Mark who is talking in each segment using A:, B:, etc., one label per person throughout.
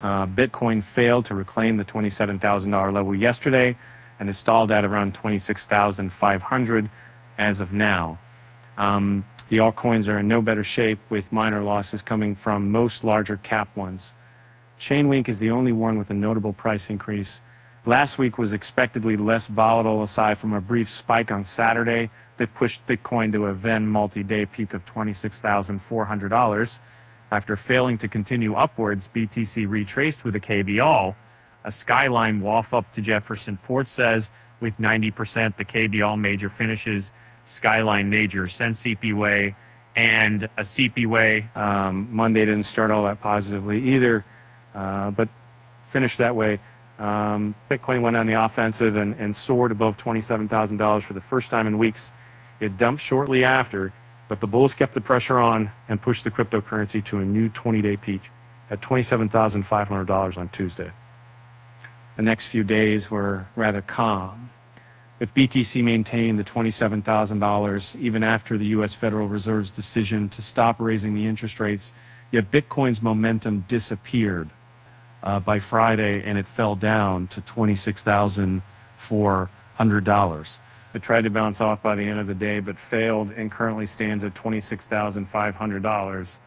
A: Uh, Bitcoin failed to reclaim the $27,000 level yesterday and is stalled at around 26,500 as of now. Um, the altcoins are in no better shape with minor losses coming from most larger cap ones. Chainlink is the only one with a notable price increase. Last week was expectedly less volatile aside from a brief spike on Saturday that pushed Bitcoin to a then multi-day peak of $26,400. After failing to continue upwards, BTC retraced with a KB all. A skyline WAF up to Jefferson Port says with 90% the KB all major finishes, skyline major send CP way, and a CP way. Um, Monday didn't start all that positively either, uh, but finished that way. Um, Bitcoin went on the offensive and, and soared above $27,000 for the first time in weeks. It dumped shortly after but the bulls kept the pressure on and pushed the cryptocurrency to a new 20-day peak at $27,500 on Tuesday. The next few days were rather calm. If BTC maintained the $27,000 even after the U.S. Federal Reserve's decision to stop raising the interest rates, yet Bitcoin's momentum disappeared uh, by Friday and it fell down to $26,400. It tried to bounce off by the end of the day, but failed and currently stands at $26,500.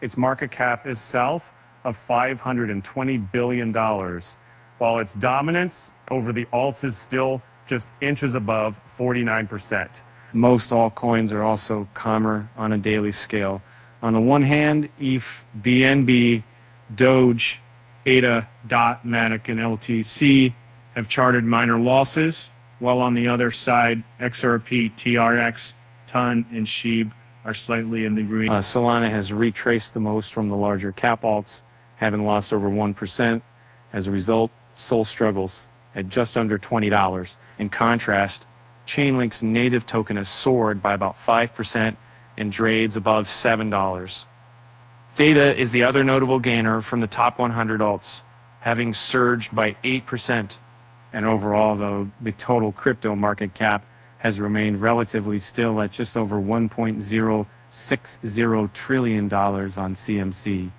A: Its market cap is south of $520 billion, while its dominance over the alts is still just inches above 49%. Most altcoins are also calmer on a daily scale. On the one hand, ETH, BNB, Doge, ADA, DOT, Matic, and LTC have charted minor losses while on the other side, XRP, TRX, TON, and SHIB are slightly in the green. Uh, Solana has retraced the most from the larger cap alts, having lost over 1%. As a result, Sol struggles at just under $20. In contrast, Chainlink's native token has soared by about 5% and trades above $7. Theta is the other notable gainer from the top 100 alts, having surged by 8%. And overall, though, the total crypto market cap has remained relatively still at just over $1.060 trillion on CMC.